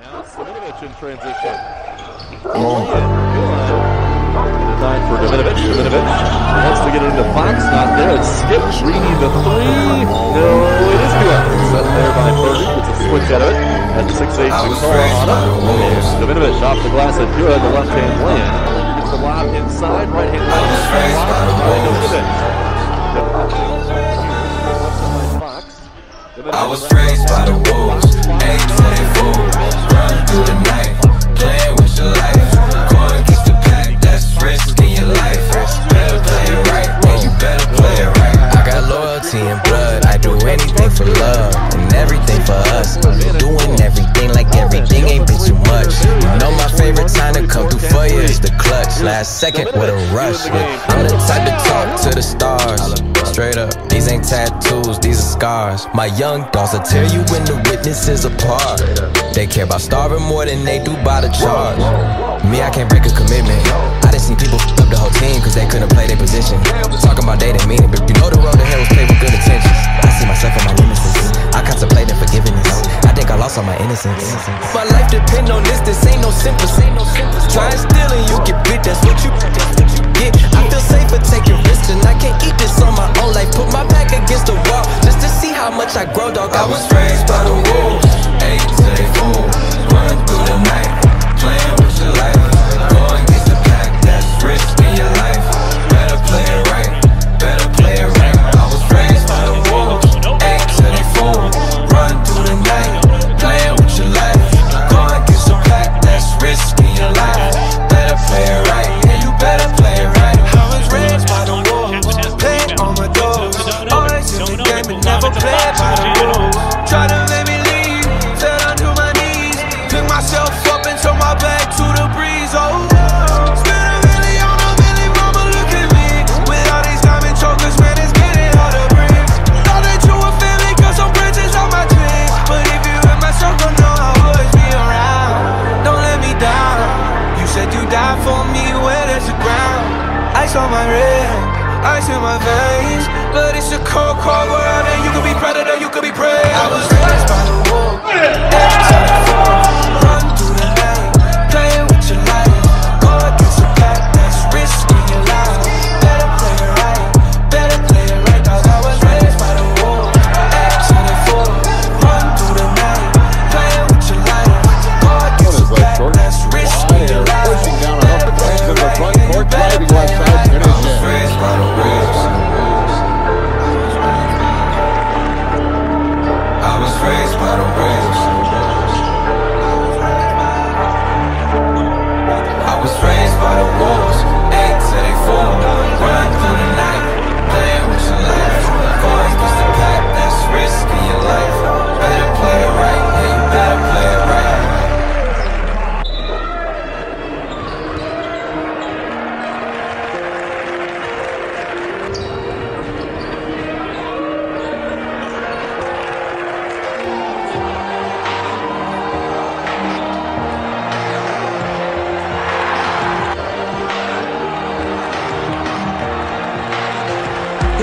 Now Simonovic in transition. Designed for Dominović. Dominović wants to get it into Fox. Not there. It's Skip. Reedy the three. No, it is good. Set there by Purdy. Gets a switch out of it. At 6'8 Nicole on it. Dominović off the glass at good. The left hand lane. Gets the lob inside. Right hand I was raised by the wolves, 824, through the second with a rush. I'm the type to talk to the stars. Straight up, these ain't tattoos, these are scars. My young dogs will tear you when the witnesses apart. They care about starving more than they do by the charge. Me, I can't break a commitment. I just seen people f up the whole team cause they couldn't play their position. Talking about they didn't mean it, but you know the road to hell was paved with good intentions. I see myself and my nemesis. I contemplate forgiveness. I think I lost all my innocence. My life depend on this, this ain't no simple. Try and steal and you get bit, that's what you get. I feel safer taking risks and I can't eat this on my own life. Put my back against the wall just to see how much I grow, dog. I was raised by the wolves, Ice on my red, ice in my veins. But it's a cold, cold world, and you could be predator, you could be prey. I was raised by the wolf. Every time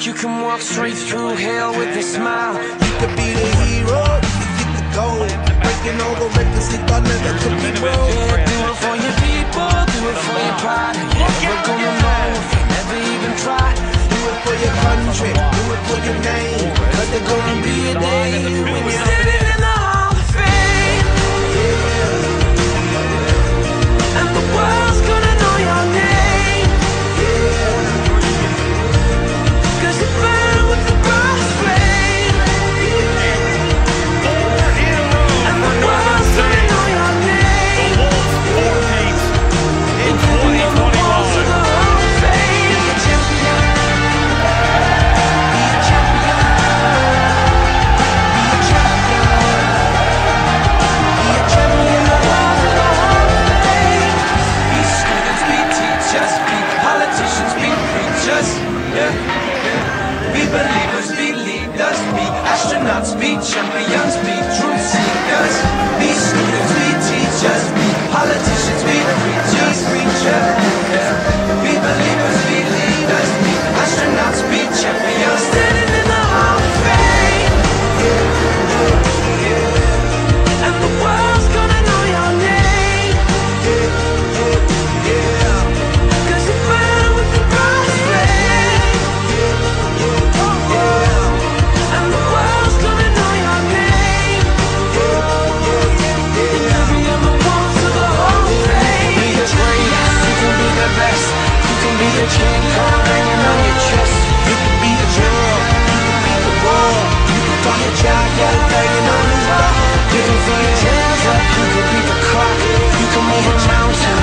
You can walk straight through hell with a smile. You could be the hero, you get the gold. Breaking over recklessly, thought never could be broke. yeah. We believers, be leaders, be astronauts, be champions, be truth seekers, be students, be teachers, be politicians, be preachers, preachers. Yeah. on You can be a you can be the clock You can move a mountain.